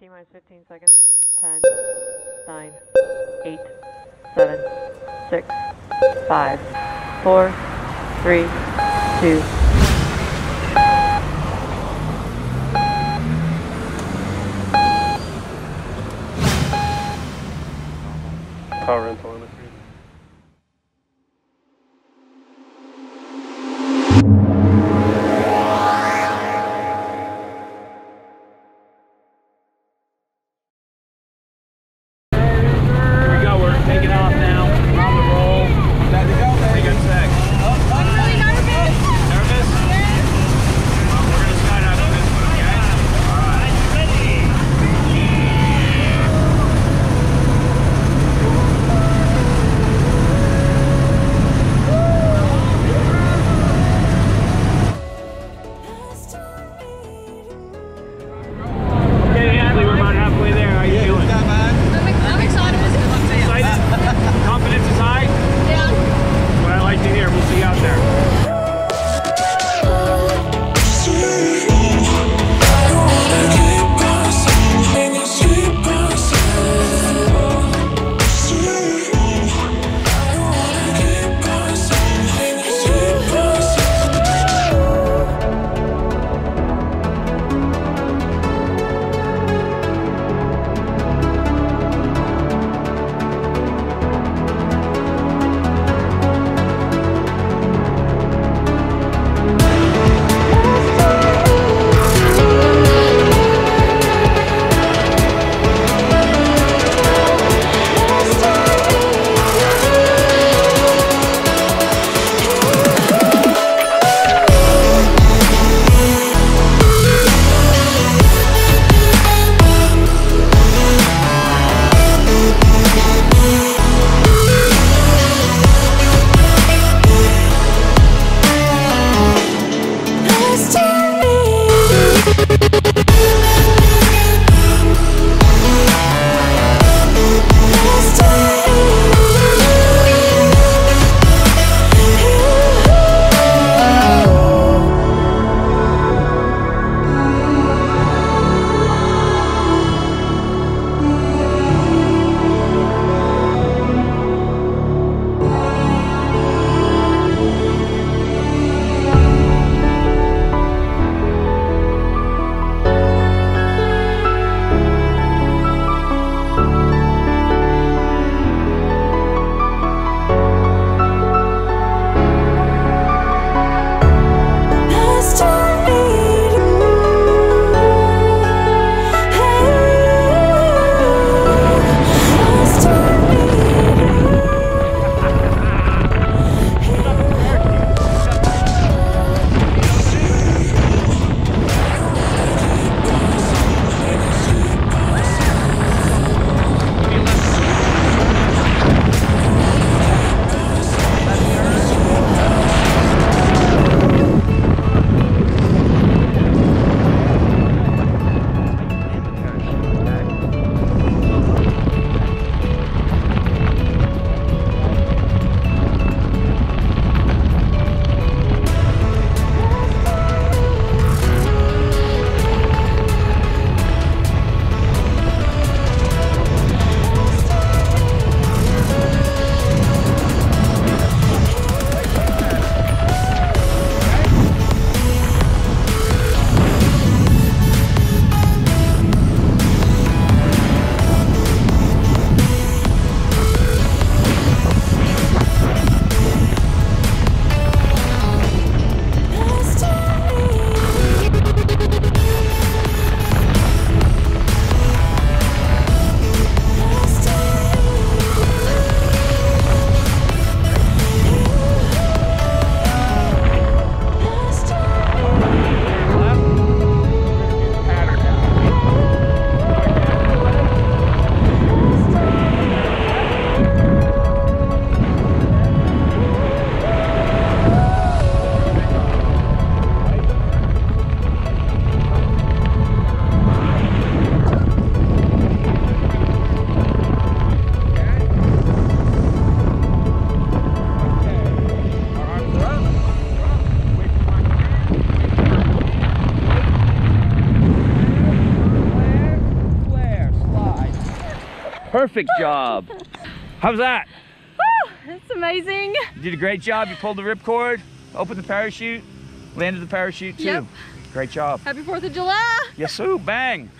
T minus 15 seconds. 10, 9, 8, 7, 6, 5, 4, 3, 2. Power and telemetry. Perfect job. How's that? It's amazing. You did a great job. You pulled the ripcord, opened the parachute, landed the parachute too. Yep. Great job. Happy 4th of July. Yes, sir. Bang.